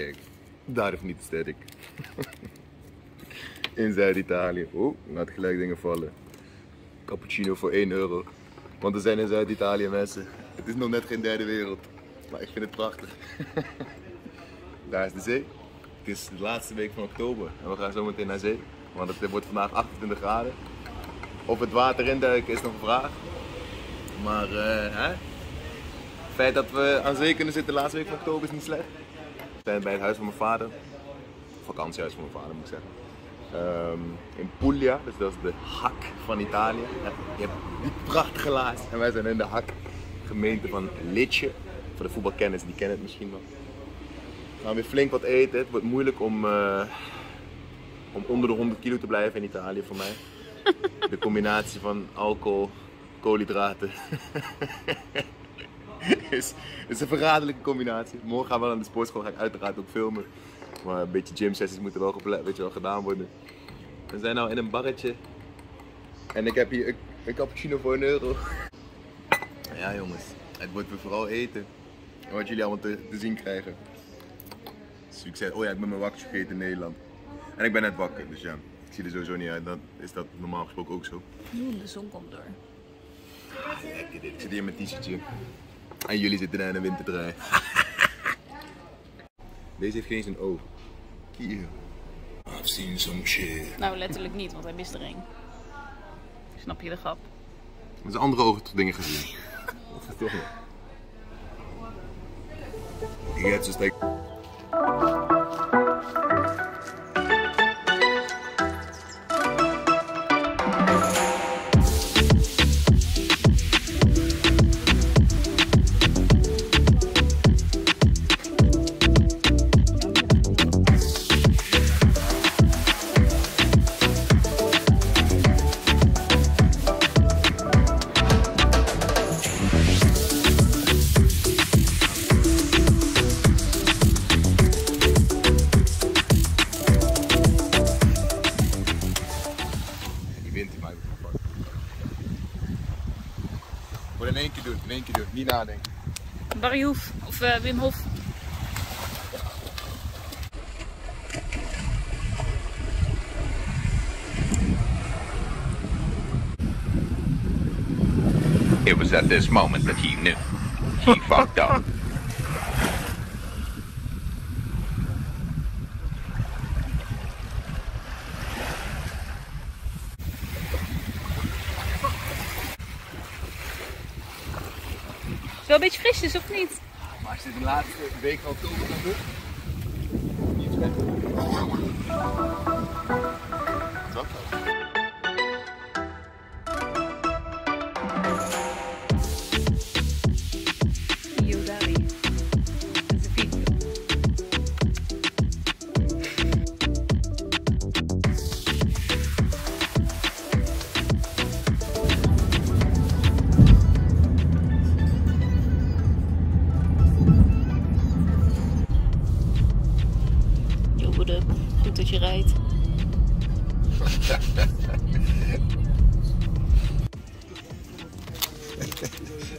kijk. Daar is niet te sterk. In Zuid-Italië. Oeh, laat gelijk dingen vallen. Cappuccino voor 1 euro. Want er zijn in Zuid-Italië mensen. Het is nog net geen derde wereld. Maar ik vind het prachtig. Daar is de zee. Het is de laatste week van oktober en we gaan zo meteen naar zee. Want het wordt vandaag 28 graden. Of het water induiken is nog een vraag. Maar eh, hè? het feit dat we aan zee kunnen zitten de laatste week van oktober is niet slecht. Zijn bij het huis van mijn vader. Vakantiehuis van mijn vader moet ik zeggen. Ehm, in Puglia, dus dat is de hak van Italië. Je hebt die prachtige laars. En wij zijn in de hak, gemeente van Lecce. Voor de voetbalkenners, die kennen het misschien wel. We gaan weer flink wat eten. Het wordt moeilijk om, eh, om onder de 100 kilo te blijven in Italië voor mij. De combinatie van alcohol, koolhydraten. is, is een verraderlijke combinatie. Morgen gaan we naar de sportschool, ga ik uiteraard ook filmen. Maar een beetje gym sessies moeten wel, weet je wel gedaan worden. We zijn nou in een barretje. En ik heb hier een, een cappuccino voor een euro. Ja jongens, het wordt weer vooral eten. En wat jullie allemaal te, te zien krijgen. Succes. Oh ja, ik ben mijn wakker vergeten in Nederland. En ik ben net wakker, dus ja. Ik zie er sowieso niet uit. Dan is dat normaal gesproken ook zo. Oeh, de zon komt door. Lekker dit. Ik zit hier met t-shirtje. En jullie zitten daar in een winterdraai. Deze heeft geen eens een O. Hier. I've seen some shit. Nou, letterlijk niet, want hij mist er één. Snap je de grap? Met zijn andere ogen toch dingen gezien. Toch nog. Ik heb nadenken. Barry Hoef, of eh, Wim Hof. It was at this moment that he knew. He fucked up. een beetje frisjes, of niet? Maar als je de laatste week van oktober gaat doen, niet slecht. Wat? Up? Goed dat je rijdt.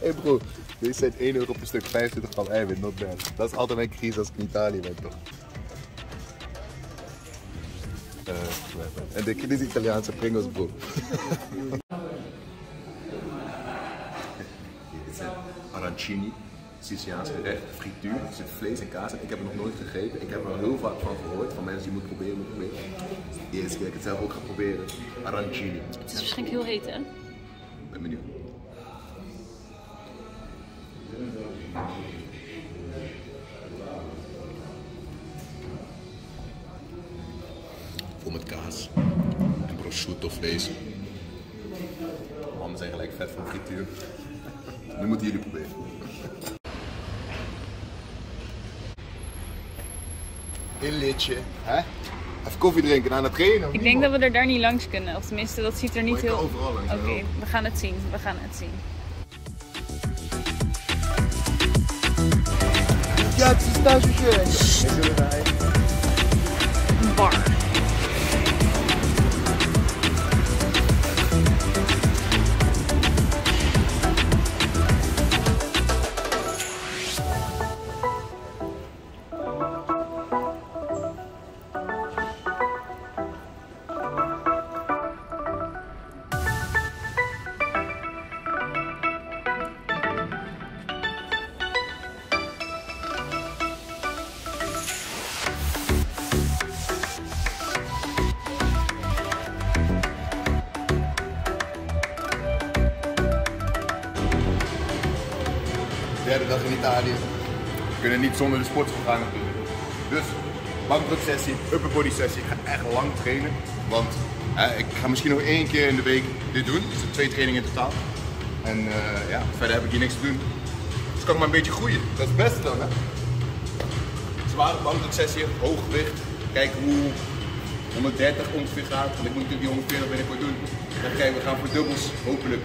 Hé hey bro, deze zijn 1 euro per stuk, 25 gram eiwit, not bad. Dat is altijd mijn crisis als ik in Italië ben toch? Eh, en dit is Italiaanse Pringles bro. Dit zijn arancini, Siciliaanse gerecht, frituur, er zit vlees en kaas in. Ik heb het nog nooit gegeten. Ik heb er heel vaak van gehoord, van mensen die moeten proberen, moeten proberen. De eerste keer dat ik het zelf ook ga proberen. Arancini. Het is waarschijnlijk heel heet, hè? Ik ben benieuwd. Vol met kaas en prosciutto vlees. Mannen zijn gelijk vet van frituur. Nu moeten jullie proberen. In Litje, hè? Even koffie drinken na het trainen. of Ik denk dat we er daar niet langs kunnen. Of tenminste, dat ziet er niet heel... overal langs, Oké, we gaan het zien. We gaan het zien. Ja, het is thuis. Een bar. In Italië. We kunnen niet zonder de sportschool gaan natuurlijk. Dus, bankdruksessie, upper body sessie. Ik ga echt lang trainen. Want eh, ik ga misschien nog één keer in de week dit doen. Dus twee trainingen in totaal. En eh, ja, verder heb ik hier niks te doen. Dus kan ik maar een beetje groeien. Dat is het beste dan, hè? Zware bankdruksessie, hoog gewicht. Kijken hoe 130 ongeveer gaat. Want ik moet natuurlijk die 140 binnenkort doen. Dan we gaan voor dubbels, hopelijk.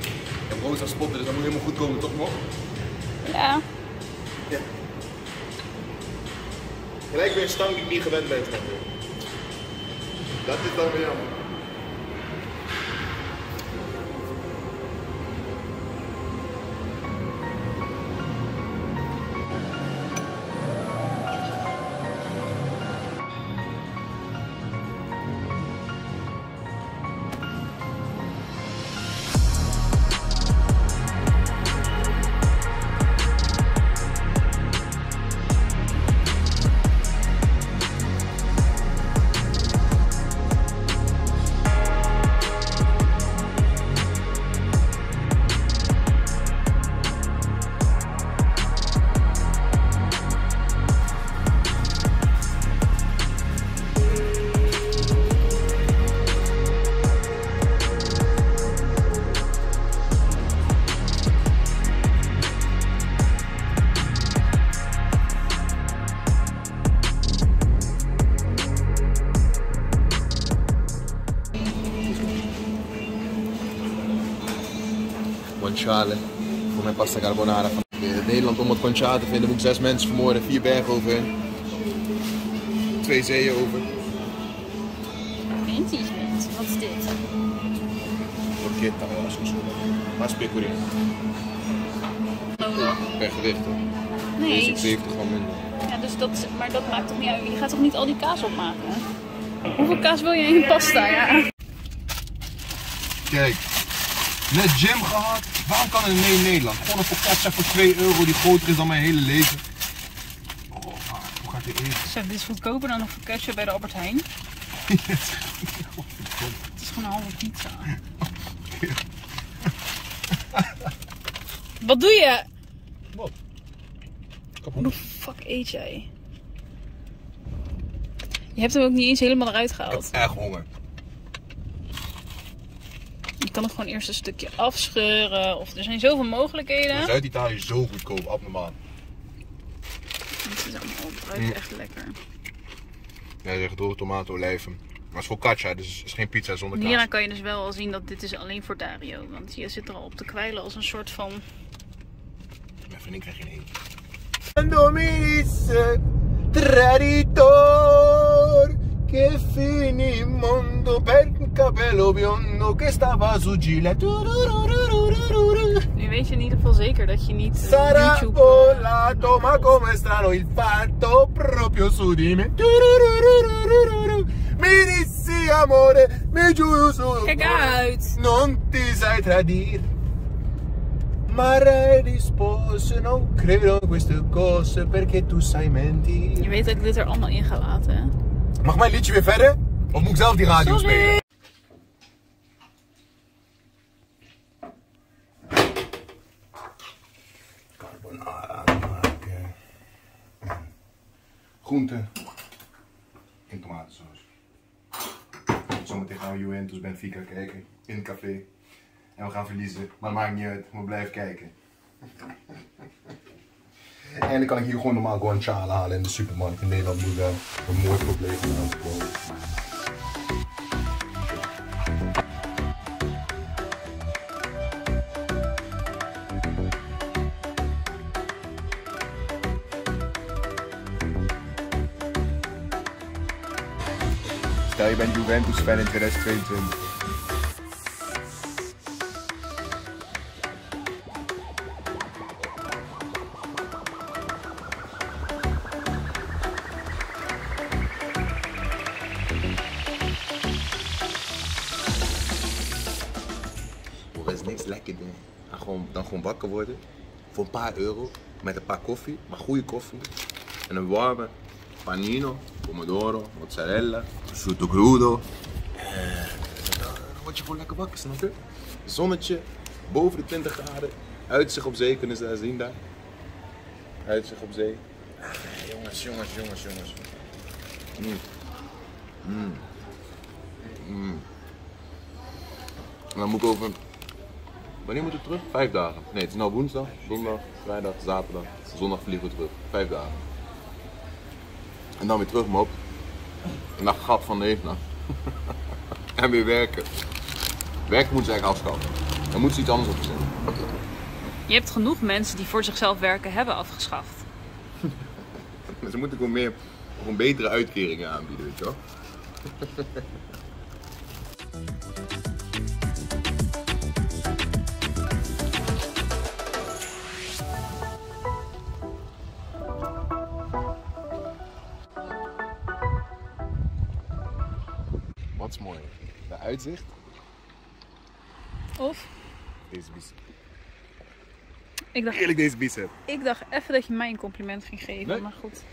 Roos aan spotten, dus dat moet helemaal goed komen, toch nog? Ja. Ja. Gelijk weer een stang die ik niet gewend ben. Dat is dan weer jammer. Guanciale voor mijn pasta carbonara. In Nederland om het guanciale te vinden moet ik zes mensen vermoorden, vier bergen overheen. Twee zeeën over. Engagement. Wat is dit? Porchetta, ja, zo. Maar. Per gewicht hoor. Nee. is 70 gram minder. Ja, dus dat, maar dat maakt toch niet uit. Je gaat toch niet al die kaas opmaken? Hoeveel kaas wil je in je pasta? Ja. Kijk, net gym gehad. Waarom kan het niet in Nederland? Gewoon een focaccia voor 2 euro die groter is dan mijn hele leven. Oh, hoe gaat dit eten? Zo, dit is goedkoper dan een focaccia bij de Albert Heijn. Het is gewoon een halve pizza. Wat doe je? Wat? Hoe de fuck eet jij? Je hebt hem ook niet eens helemaal eruit gehaald. Erg honger. Je kan het gewoon eerst een stukje afscheuren. Of er zijn zoveel mogelijkheden. Zuid-Italië is zo goedkoop, abnormaal. Het is allemaal, het ruikt echt lekker. Jij zegt door tomaten, olijven. Maar het is focaccia, dus het is geen pizza zonder kaas. Hieraan kan je dus wel al zien dat dit is alleen voor Dario. Want je zit er al op te kwijlen als een soort van... Mijn vriendin krijgt geen eten. Mi disse traditor che finì il mondo per un capello biondo che stava su Gile. Nu weet je in ieder geval zeker dat je niet eh, Sarà YouTube... volato, ma come strano il fatto proprio su di me. Mi dissi amore, mi giuro su Kijk uit! non ti sai tradire. Ma lei rispose, non credo in queste cose perché tu sai Je mentire. weet dat ik dit er allemaal in ga laten, hè? Mag mijn liedje weer verder? Of moet ik zelf die radio Sorry. spelen? Carbonara maken. Groenten. In tomatensaus. Zometeen gaan we Juventus Benfica kijken. In het café. En we gaan verliezen. Maar het maakt niet uit. We blijven kijken. En dan kan ik hier gewoon normaal guanciale halen in de supermarkt. In Nederland moet wel een mooi probleem aan te komen. Stel je bent Juventus fan in 2022. Wakker. Voor een paar euro. Met een paar koffie. Maar goede koffie. En een warme panino, pomodoro, mozzarella, prosciutto crudo. Eh, dan word je gewoon lekker wakker, snap je? Zonnetje, boven de 20 graden. Uitzicht op zee kunnen ze zien daar. Uitzicht op zee. jongens, jongens, jongens, jongens. Mm. Mm. Mm. Dan moet ik over. Wanneer moet ik terug? Vijf dagen. Nee, het is nou woensdag, donderdag, vrijdag, zaterdag. Zondag vliegen we terug. Vijf dagen. En dan weer terug, mop. Naar gat van de Evenaar. en weer werken. Werken moeten ze eigenlijk afschaffen. Dan moeten ze iets anders op verzinnen. Je hebt genoeg mensen die voor zichzelf werken hebben afgeschaft. Ze moeten gewoon meer, gewoon betere uitkeringen aanbieden, weet je wel. Wat is mooi? De uitzicht, Of, deze bicep. ik dacht, Eerlijk deze bicep. ik dacht even dat je mij een compliment ging geven, Nee. maar goed.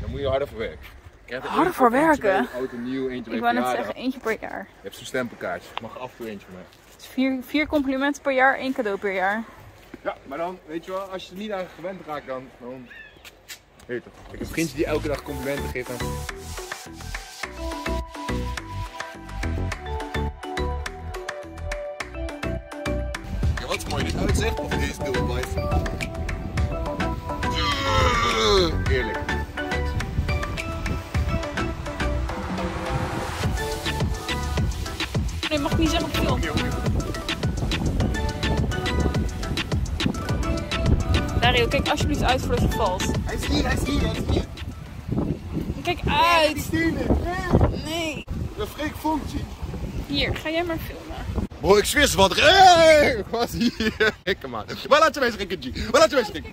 Dan moet je harder voor werken. Je er Harder voor werken? bij Oud en nieuw, eentje Ik wou net zeggen, eentje per jaar. Je hebt zo'n stempelkaartje. Mag af en toe eentje van mij. Vier, vier complimenten per jaar, één cadeau per jaar. Ja, maar dan, weet je wel, als je er niet aan gewend raakt, dan... dan... Weet je. Ik heb een vriendje die elke dag complimenten geeft aan... Eerlijk. Nee, mag ik niet zeggen film. Dario, kijk alsjeblieft uit voordat je valt. Hij is hier, hij is hier, hij is hier. Kijk uit! Nee. De freak functie. Hier, ga jij maar filmen. Bro, ik zweer ze wat. Hey, wat hier? Gekke man. Waar laat je mij schrikken, G? Waar laat je mij schrikken?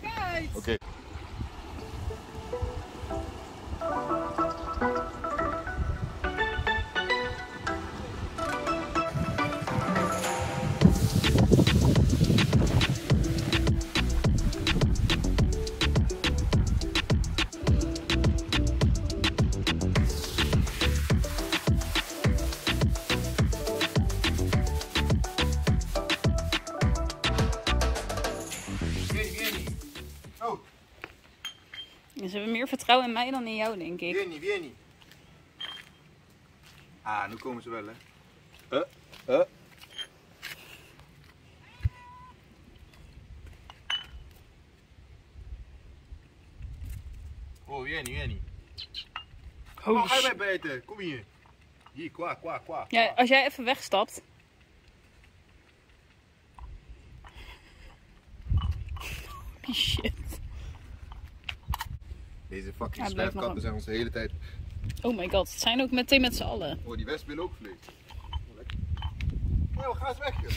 Vertrouwen in mij dan in jou, denk ik. Vieni, vieni. Ah, nu komen ze wel, hè. Uh, uh. Oh, vieni, vieni. Holy Oh, ga je shit. mij bijten? Kom hier. Hier, kwa, kwa, kwa. Ja, als jij even wegstapt. Holy shit. Deze fucking zwerfkatten zijn ons de hele tijd... Oh my god, het zijn ook meteen met z'n allen. Oh, die wesp wil ook vlees. Oh, ga eens weg, joh.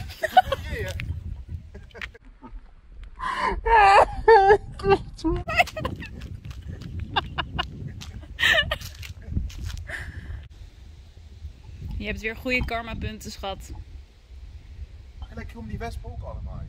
Je hebt weer goede karma punten, schat. En lekker om die wespen ook allemaal.